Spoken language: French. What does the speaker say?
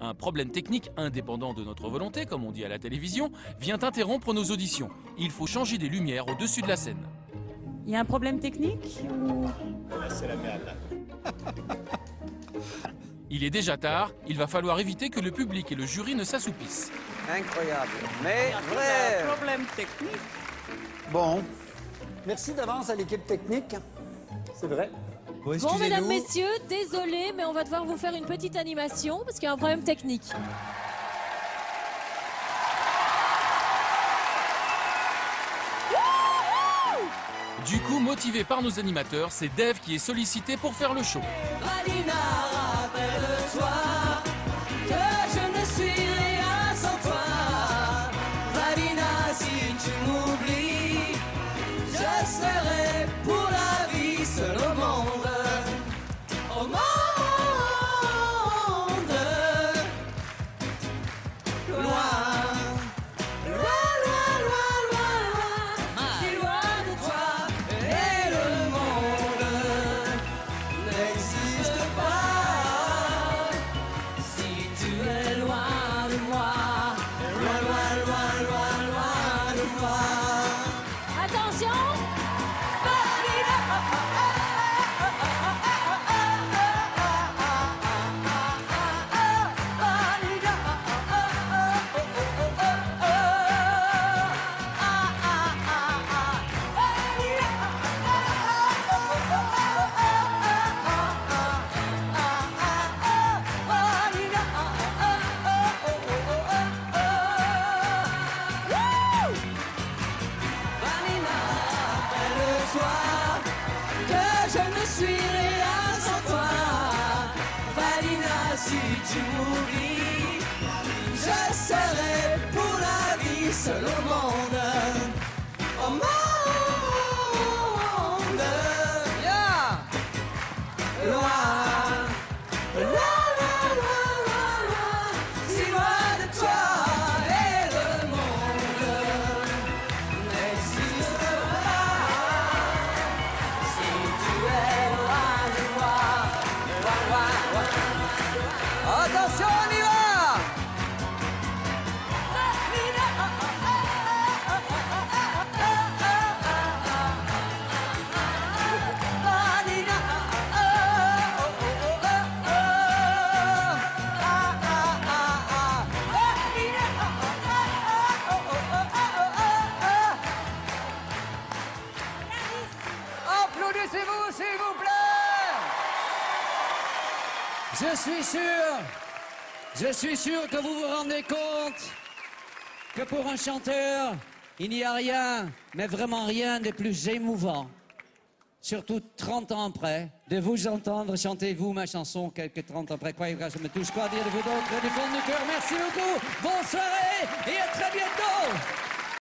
Un problème technique indépendant de notre volonté, comme on dit à la télévision, vient interrompre nos auditions. Il faut changer des lumières au-dessus de la scène. Il y a un problème technique ou... Il est déjà tard, il va falloir éviter que le public et le jury ne s'assoupissent. Incroyable. Mais vrai. problème technique Bon. Merci d'avance à l'équipe technique. C'est vrai. Bon, Bon, mesdames, messieurs, désolé, mais on va devoir vous faire une petite animation parce qu'il y a un problème technique. Du coup, motivé par nos animateurs, c'est Dave qui est sollicité pour faire le show. Valina, suis rien sans toi. Vanina, si tu m'oublies, je serai pour la vie seul au monde. Au monde. Loin, Applaudissez-vous, s'il vous plaît. Je suis sûr, je suis sûr que vous vous rendez compte que pour un chanteur, il n'y a rien, mais vraiment rien de plus émouvant, surtout 30 ans après, de vous entendre chanter vous ma chanson quelques 30 ans après. Que ça me touche quoi dire de vous d'autres du fond du cœur. Merci beaucoup, bonne soirée et à très bientôt.